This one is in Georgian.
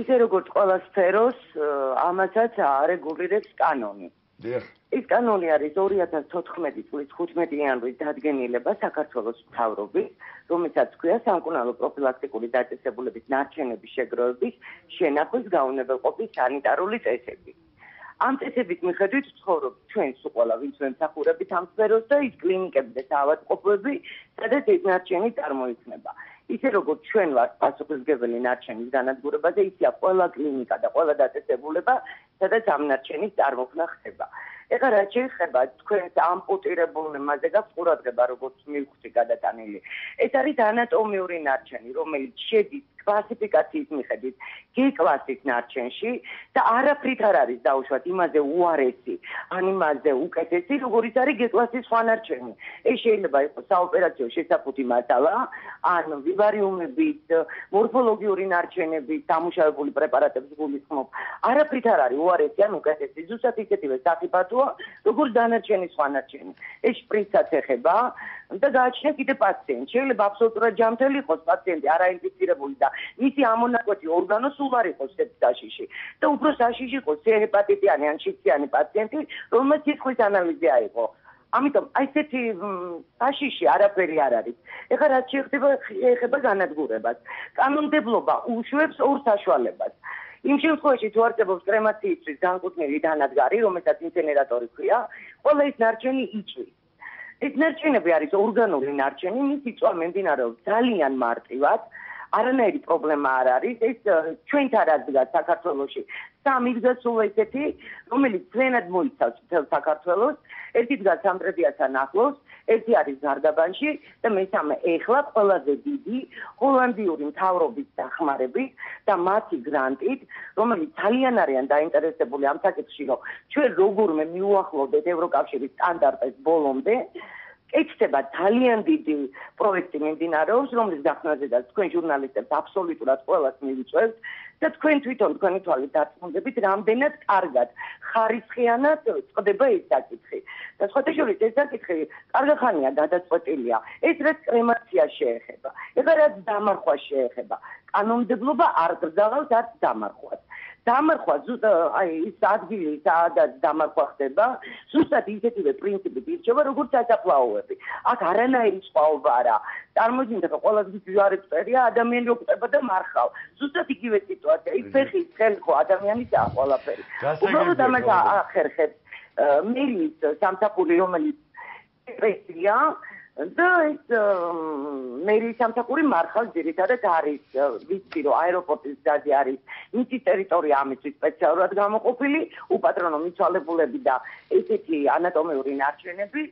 ისე როგორც ყველა სფეროს, ამასაც არეგულირებს კანონი. დიახ. ის კანონი არის 2014 წლის 15 იანვრის დადგენილება საქართველოს მთავრობის, რომელსაც ქვია სამკურნალო პროფილაქტიკური დაწესებულების ნარჩენების შეგროვების შენახვის გაუნებელყოფის სანიტარული წესები. ამ წესების მიხედვით ცხოვრობ ჩვენ სულ ყველა ვინც მემსახურებით ამ სფეროს და ის კლინიკები და საავადმყოფოები, სადაც ეს ნარჩენი წარმოიქმნება. ისე როგორც ჩვენ ვართ პასუხისგებელი ნარჩენის განადგურებაზე, ისეა ყველა კლინიკა და ყველა დაწესებულება, სადაც ამ ნარჩენის წარმოქმნა ხდება. ეხლა რა შეიძლება თქვენ ამპუტირებულნებზე და ყურადღება როგორც მივხვდი გადატანილი. ეს არის ანატომიური ნარჩენი, რომელიც შედის კლასიფიკაციის მიხედვით G კლასის ნარჩენში და არაფრით არ არის დაუშვათ იმაზე უარესი, ან იმაზე უკეთესი, როგორიც არის G კლასის სხვა ნარჩენი. ეს შეიძლება იყოს საოპერაციო შესაფუთი მასალა, ან ვიბარიუმებით, მორფოლოგიური ნარჩენებით, დამუშავებული პრეპარატების გულისხმობ. არაფრით არ არის უარესი ან უკეთესი, ზუსტად ისეთივე საფათოა, როგორც დანარჩენი სხვა ნარჩენი. ეს შპრიცაც ეხება და გააჩნია კიდე პაციენტი. შეიძლება აბსოლუტურად ჯანმრთელი იყოს პაციენტი, არაინფიცირებული და მისი ამონაკვეთი ორგანო სულ არ იყოს სეპტაშიში და უფრო საშიში იყოს ჰეპატიტიანი ან შიციანი პაციენტი, რომელსაც სიტყვის ანალიზი აიღო. ამიტომ აი ესეთი საშიში არაფერი არ არის. ეხლა რაც შეეხება ეხება განადგურებას. კანონმდებლობა უშვებს ორ საშუალებას. იმ შემთხვევაში თუ არსებობს კრემაციისთვის განკუთვნილი დანადგარი, რომელსაც ინცენერატორი ქვია, ყველა ეს ნარჩენი იწვის. ეს ნარჩენები არის ორგანული ნარჩენი, მისი წვა მიმდინარეობს ძალიან მარტივად. არანაირი პრობლემა არ არის. ეს ჩვენ თარაზგა საქართველოში სამი დღეს სულ ესეთი, რომელიც ძენად მოიცავს თელ საქართველოს. ერთი დგას სამტრედიასთან ახლოს, ერთი არის ზარდაბანში და მესამე ეხლა ყველაზე დიდი ჰოლანდიური მთავრობის დახმარებით და მათი გრანტით, რომელიც ძალიან არიან დაინტერესებული ამ საკითხში, რომ ჩვენ როგორმე მიუახლოვდეთ ევროკავშირის სტანდარტებს ბოლომდე. ექცება ძალიან დიდი პროექტი მიმდინარეობს, რომლის გახსნაზე და თქვენ ჟურნალისტებს აბსოლუტურად ყველას მივიწევთ და თქვენ თვითონ თქვენი თვალით დაწუნდებით, რამდენად კარგად ხარისხიანად წდება ეს საკითხი. და სხვათა შორის ეს საკითხი კარგახანია გადაწყვეტილია. ეს რაც კრემაცია შეეხება, ეხლა რაც დამარხვა შეეხება, კანონმდებლობა არ გრძავავს არც დამარხვას. დამარხვა აი ის ადგილი სადაც დამარხვა ხდება. ზუსტად ისეთივე პრინციპით ირჩება როგორც სასაფლაოები აქ არანაირი სხვაობა არა წარმოიდგინეთ რომ ყველაზე ძვირი წერია ადამიანი როკვდება და მარხავ. ზუსტად იგივე სიტუაცია. ის ფეხი ხელი ხო ადამიანის აყოლაფერი უბრალოდ ამას ახერხებს მერის სამსახური რომელიც პრესია და ეს მერი სამსახური მარხალ ძირითადად არის ვიცი რომ აეროპორტის ძაძი არის მისი ტერიტორია ამისთვის სპეციალურად გამოყოფილი უპატრონო მიცვალებულები და ესეთი ანატომიური ნარჩენები